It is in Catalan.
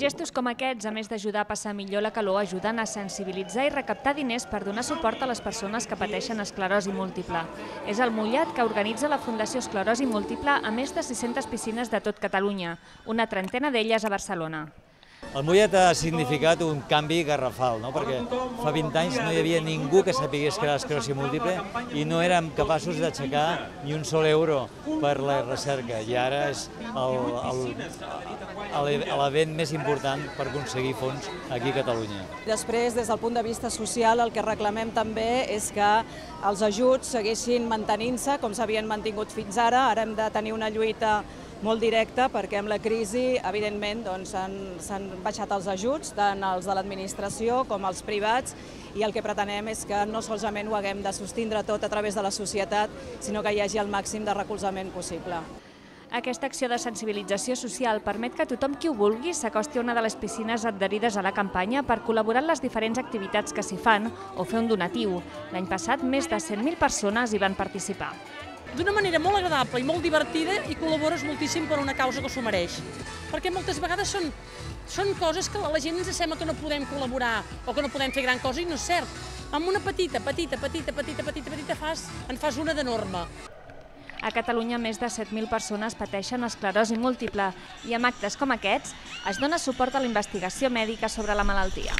Gestos com aquests, a més d'ajudar a passar millor la calor, ajuden a sensibilitzar i recaptar diners per donar suport a les persones que pateixen esclerosi múltiple. És el mullat que organitza la Fundació Esclerosi Múltiple a més de 600 piscines de tot Catalunya, una trentena d'elles a Barcelona. El Mollet ha significat un canvi garrafal, no? perquè fa 20 anys no hi havia ningú que sapigués que era l'esclerosi múltiple i no érem capaços d'aixecar ni un sol euro per la recerca i ara és l'event més important per aconseguir fons aquí a Catalunya. Després, des del punt de vista social, el que reclamem també és que els ajuts segueixin mantenint-se com s'havien mantingut fins ara. Ara hem de tenir una lluita molt directe perquè amb la crisi, evidentment, doncs, s'han baixat els ajuts, tant els de l'administració com els privats, i el que pretenem és que no solament ho haguem de sostindre tot a través de la societat, sinó que hi hagi el màxim de recolzament possible. Aquesta acció de sensibilització social permet que tothom qui ho vulgui s'acosti a una de les piscines adherides a la campanya per col·laborar en les diferents activitats que s'hi fan o fer un donatiu. L'any passat, més de 100.000 persones hi van participar d'una manera molt agradable i molt divertida i col·labores moltíssim per una causa que s'ho mereix. Perquè moltes vegades són, són coses que a la gent ens sembla que no podem col·laborar o que no podem fer gran cosa i no és cert. Amb una petita, petita, petita, petita, petita, petita fas, en fas una d'enorme. A Catalunya més de 7.000 persones pateixen esclerosi múltiple i amb actes com aquests es dona suport a la investigació mèdica sobre la malaltia.